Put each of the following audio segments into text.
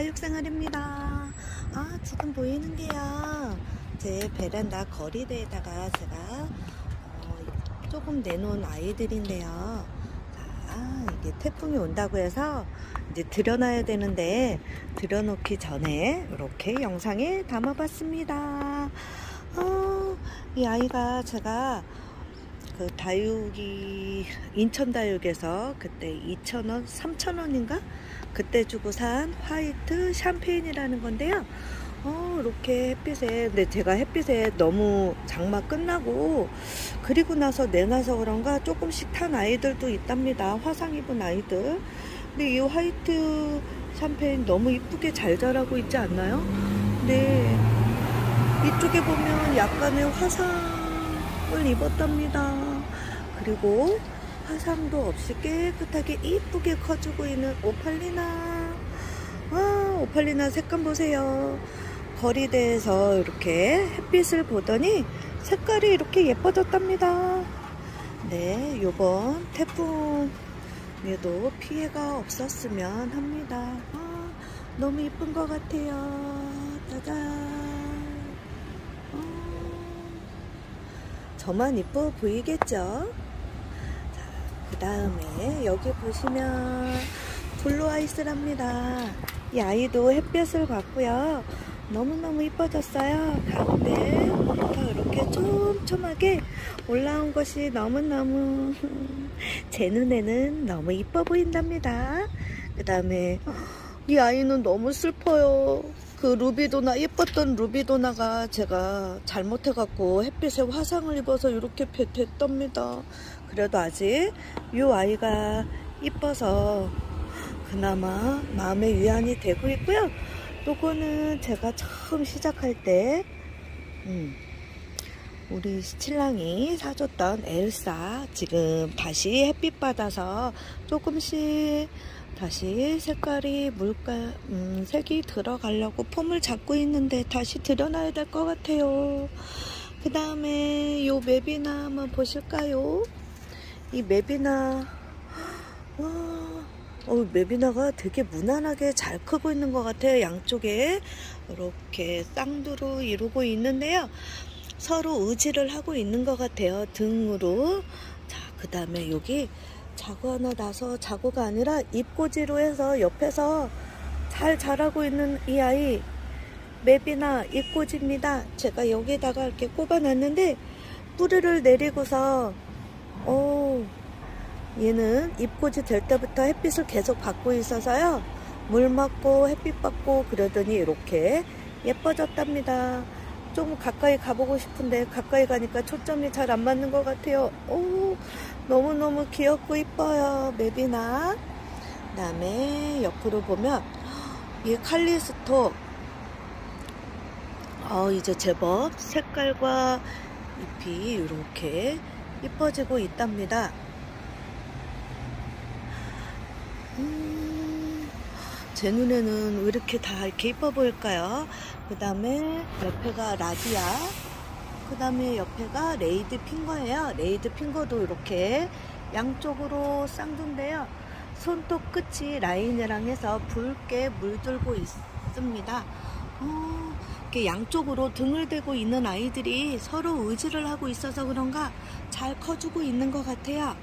사육생활입니다. 아 지금 보이는 게요. 제 베란다 거리대에다가 제가 어, 조금 내놓은 아이들인데요. 자 이게 태풍이 온다고 해서 이제 들여놔야 되는데 들여놓기 전에 이렇게 영상에 담아봤습니다. 어, 이 아이가 제가 그 다육이 인천 다육에서 그때 2,000원, 3,000원인가 그때 주고 산 화이트 샴페인이라는 건데요. 어, 이렇게 햇빛에 근데 제가 햇빛에 너무 장마 끝나고 그리고 나서 내놔서 그런가 조금씩 탄 아이들도 있답니다. 화상 입은 아이들. 근데 이 화이트 샴페인 너무 이쁘게 잘 자라고 있지 않나요? 네. 이쪽에 보면 약간의 화상 을 입었답니다. 그리고 화상도 없이 깨끗하게 이쁘게 커주고 있는 오팔리나. 와 오팔리나 색감 보세요. 거리대에서 이렇게 햇빛을 보더니 색깔이 이렇게 예뻐졌답니다. 네 요번 태풍에도 피해가 없었으면 합니다. 아, 너무 이쁜 것 같아요. 짜잔 어, 저만 이뻐 보이겠죠? 그 다음에 여기 보시면 Blue Ice랍니다. 이 아이도 햇볕을 받고요. 너무너무 이뻐졌어요. 가운데부터 이렇게 촘촘하게 올라온 것이 너무너무 제 눈에는 너무 이뻐 보인답니다. 그 다음에 이 아이는 너무 슬퍼요. 그 루비도나 예뻤던 루비도나가 제가 잘못해갖고 햇빛에 화상을 입어서 이렇게 됐답니다. 그래도 아직 이 아이가 이뻐서 그나마 마음의 위안이 되고 있고요. 요거는 제가 처음 시작할 때 음, 우리 신랑이 사줬던 엘사 지금 다시 햇빛 받아서 조금씩 다시 색깔이 물가 음, 색이 들어가려고 폼을 잡고 있는데 다시 들여놔야 될 것 같아요. 그 다음에 요 맵이나 한번 보실까요? 이 맵이나 와, 어, 맵이나가 되게 무난하게 잘 크고 있는 것 같아요. 양쪽에 이렇게 쌍두로 이루고 있는데요. 서로 의지를 하고 있는 것 같아요. 등으로. 자, 그 다음에 여기 자구 하나 나서 자구가 아니라 입꼬지로 해서 옆에서 잘 자라고 있는 이 아이 맵이나 입꼬지입니다. 제가 여기다가 이렇게 꼽아놨는데 뿌리를 내리고서 오, 얘는 입고지 될 때부터 햇빛을 계속 받고 있어서요. 물 맞고 햇빛 받고 그러더니 이렇게 예뻐졌답니다. 좀 가까이 가보고 싶은데 가까이 가니까 초점이 잘 안 맞는 것 같아요. 오, 너무너무 귀엽고 이뻐요. 맵이나. 그 다음에 옆으로 보면 이 칼리스토 어, 이제 제법 색깔과 잎이 이렇게 이뻐지고 있답니다. 음, 제 눈에는 왜 이렇게 다 이렇게 이뻐 보일까요? 그 다음에 옆에가 라디아, 그 다음에 옆에가 Lady Finger예요. Lady Finger도 이렇게 양쪽으로 쌍둔데요. 손톱 끝이 라인이랑 해서 붉게 물들고 있습니다. 어, 이렇게 양쪽으로 등을 대고 있는 아이들이 서로 의지를 하고 있어서 그런가 잘 커주고 있는 것 같아요.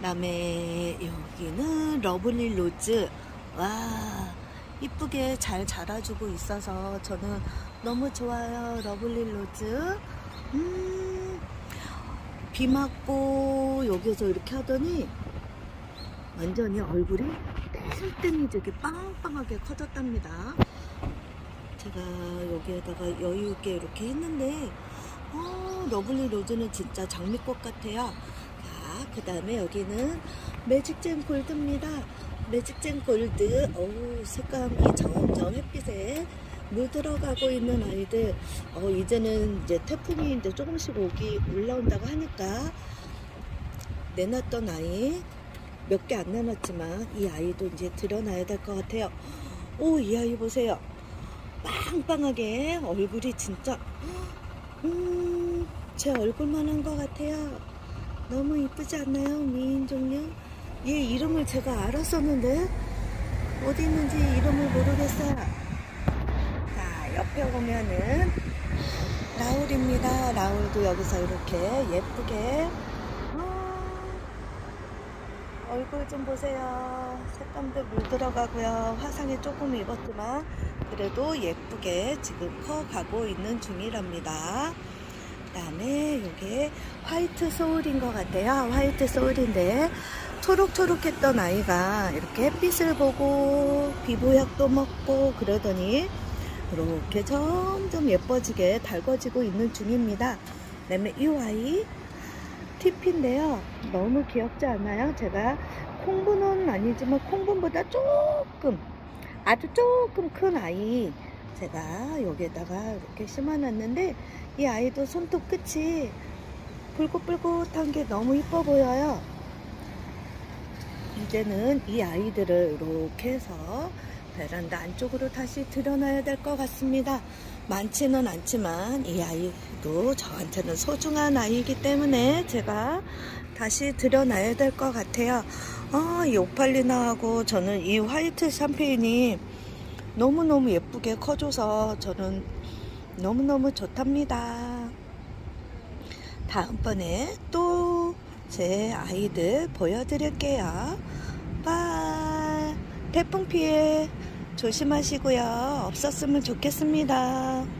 다음에 여기는 Lovely Rose 와 이쁘게 잘 자라주고 있어서 저는 너무 좋아요 Lovely Rose. 음, 비 맞고 여기서 이렇게 하더니 완전히 얼굴이 땡땡이 저기 빵빵하게 커졌답니다. 제가 여기에다가 여유있게 이렇게 했는데 어, Lovely Rose는 진짜 장미꽃 같아요. 자, 그 다음에 여기는 Magic Zen Gold입니다 Magic Zen Gold. 어우 색감이 점점 햇빛에 물들어가고 있는 아이들. 어, 이제는 이제 태풍이 이제 조금씩 오기 올라온다고 하니까 내놨던 아이 몇 개 안 남았지만 이 아이도 이제 들여놔야 될 것 같아요. 오 이 아이 보세요. 빵빵하게 얼굴이 진짜 음, 제 얼굴만 한 것 같아요. 너무 이쁘지 않나요 미인 종류 얘 이름을 제가 알았었는데 어디 있는지 이름을 모르겠어요. 자, 옆에 보면은 라울입니다. 라울도 여기서 이렇게 예쁘게 어, 얼굴 좀 보세요. 색감도 물 들어가고요. 화상이 조금 입었지만 그래도 예쁘게 지금 커가고 있는 중이랍니다. 그 다음에 이게 화이트 소울인 것 같아요. 화이트 소울인데 초록초록했던 아이가 이렇게 햇빛을 보고 비보약도 먹고 그러더니 이렇게 점점 예뻐지게 달궈지고 있는 중입니다. 그 다음에 이 아이 티피인데요. 너무 귀엽지 않아요? 제가 콩분은 아니지만 콩분보다 조금 아주 조금 큰 아이 제가 여기에다가 이렇게 심어놨는데 이 아이도 손톱 끝이 붉긋붉긋한 게 너무 이뻐 보여요. 이제는 이 아이들을 이렇게 해서 베란다 안쪽으로 다시 들여놔야 될 것 같습니다. 많지는 않지만 이 아이도 저한테는 소중한 아이이기 때문에 제가 다시 들여놔야 될 것 같아요. 아, 이 오팔리나하고 저는 이 화이트 샴페인이 너무너무 예쁘게 커져서 저는 너무너무 좋답니다. 다음번에 또 제 아이들 보여드릴게요. 빠 태풍 피해 조심하시고요. 없었으면 좋겠습니다.